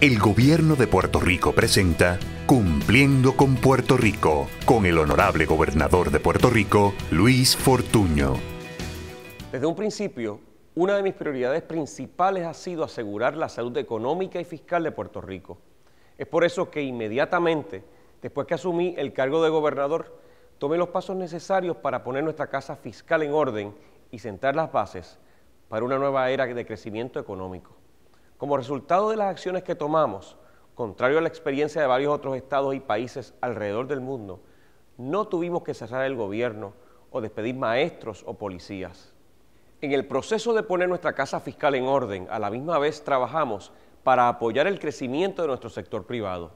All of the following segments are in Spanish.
El gobierno de Puerto Rico presenta Cumpliendo con Puerto Rico, con el honorable gobernador de Puerto Rico, Luis Fortuño. Desde un principio, una de mis prioridades principales ha sido asegurar la salud económica y fiscal de Puerto Rico. Es por eso que inmediatamente, después que asumí el cargo de gobernador, tomé los pasos necesarios para poner nuestra casa fiscal en orden y sentar las bases para una nueva era de crecimiento económico. Como resultado de las acciones que tomamos, contrario a la experiencia de varios otros estados y países alrededor del mundo, no tuvimos que cerrar el gobierno o despedir maestros o policías. En el proceso de poner nuestra casa fiscal en orden, a la misma vez trabajamos para apoyar el crecimiento de nuestro sector privado.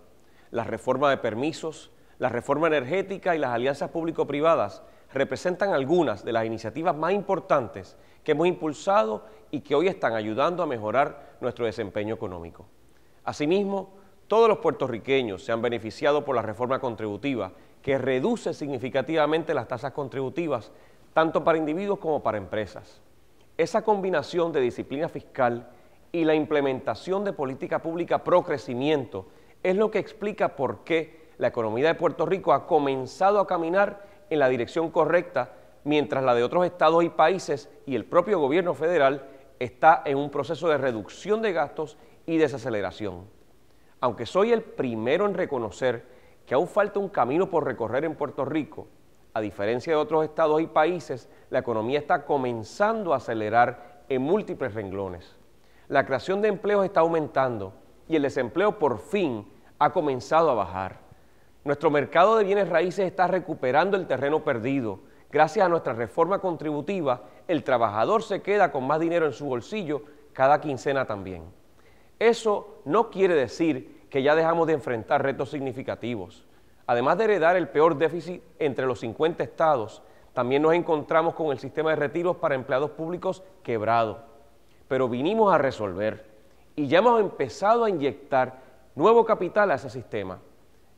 La reforma de permisos, la reforma energética y las alianzas público-privadas representan algunas de las iniciativas más importantes que hemos impulsado y que hoy están ayudando a mejorar nuestro desempeño económico. Asimismo, todos los puertorriqueños se han beneficiado por la reforma contributiva, que reduce significativamente las tasas contributivas, tanto para individuos como para empresas. Esa combinación de disciplina fiscal y la implementación de política pública pro crecimiento es lo que explica por qué la economía de Puerto Rico ha comenzado a caminar en la dirección correcta, mientras la de otros estados y países y el propio gobierno federal está en un proceso de reducción de gastos y desaceleración. Aunque soy el primero en reconocer que aún falta un camino por recorrer en Puerto Rico, a diferencia de otros estados y países, la economía está comenzando a acelerar en múltiples renglones. La creación de empleos está aumentando y el desempleo por fin ha comenzado a bajar. Nuestro mercado de bienes raíces está recuperando el terreno perdido. Gracias a nuestra reforma contributiva, el trabajador se queda con más dinero en su bolsillo cada quincena también. Eso no quiere decir que ya dejamos de enfrentar retos significativos. Además de heredar el peor déficit entre los 50 estados, también nos encontramos con el sistema de retiros para empleados públicos quebrado. Pero vinimos a resolver y ya hemos empezado a inyectar nuevo capital a ese sistema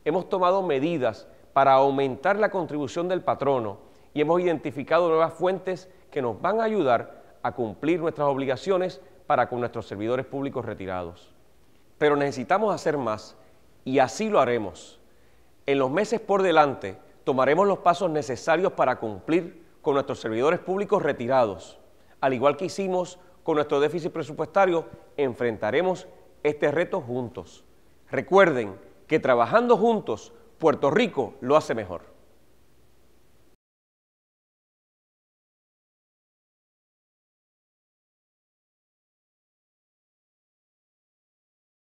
hemos tomado medidas para aumentar la contribución del patrono y hemos identificado nuevas fuentes que nos van a ayudar a cumplir nuestras obligaciones para con nuestros servidores públicos retirados. Pero necesitamos hacer más y así lo haremos. En los meses por delante tomaremos los pasos necesarios para cumplir con nuestros servidores públicos retirados. Al igual que hicimos con nuestro déficit presupuestario, enfrentaremos este reto juntos. Recuerden, que trabajando juntos Puerto Rico lo hace mejor.